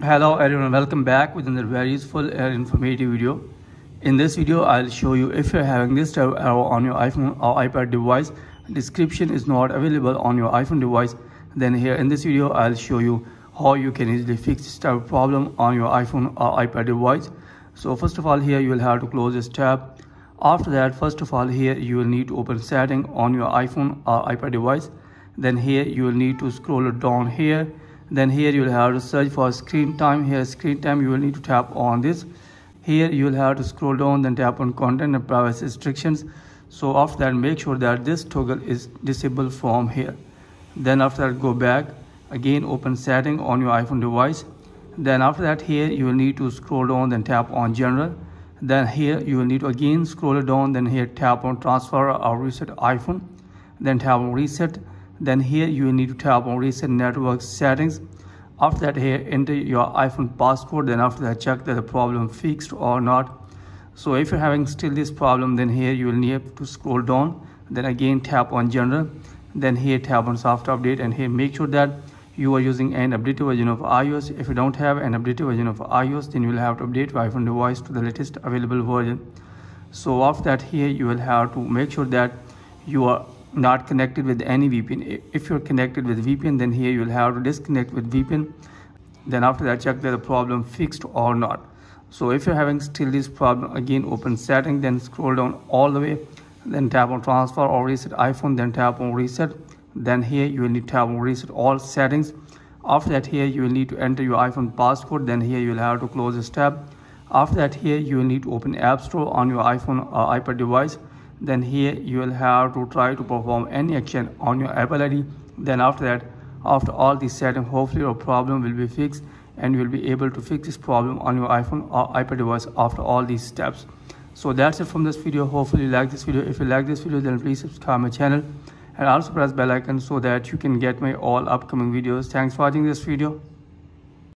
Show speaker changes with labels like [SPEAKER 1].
[SPEAKER 1] Hello everyone, welcome back with another very useful and informative video. In this video, I'll show you if you're having this type error on your iPhone or iPad device, description is not available on your iPhone device, then here in this video, I'll show you how you can easily fix this type of problem on your iPhone or iPad device. So first of all, here you will have to close this tab. After that, first of all, here you will need to open setting on your iPhone or iPad device. Then here you will need to scroll down here then here you will have to search for screen time. Here screen time you will need to tap on this. Here you will have to scroll down then tap on content and privacy restrictions. So after that make sure that this toggle is disabled from here. Then after that go back. Again open setting on your iphone device. Then after that here you will need to scroll down then tap on general. Then here you will need to again scroll down then here tap on transfer or reset iphone. Then tap on reset then here you need to tap on reset network settings. After that here enter your iphone passcode. Then after that check that the problem fixed or not. So if you're having still this problem then here you will need to scroll down. Then again tap on general. Then here tap on software update. And here make sure that you are using an updated version of ios. If you don't have an updated version of ios then you will have to update your iphone device to the latest available version. So after that here you will have to make sure that you are not connected with any VPN. If you're connected with VPN, then here you'll have to disconnect with VPN. Then after that, check that the problem fixed or not. So if you're having still this problem, again open setting, then scroll down all the way, then tap on transfer or reset iPhone, then tap on reset. Then here you will need to tap on reset all settings. After that, here you will need to enter your iPhone passcode. Then here you will have to close this tab. After that, here you will need to open App Store on your iPhone or iPad device then here you will have to try to perform any action on your ID then after that after all these setting hopefully your problem will be fixed and you will be able to fix this problem on your iphone or ipad device after all these steps. So that's it from this video. Hopefully you like this video. If you like this video then please subscribe my channel and also press bell icon so that you can get my all upcoming videos. Thanks for watching this video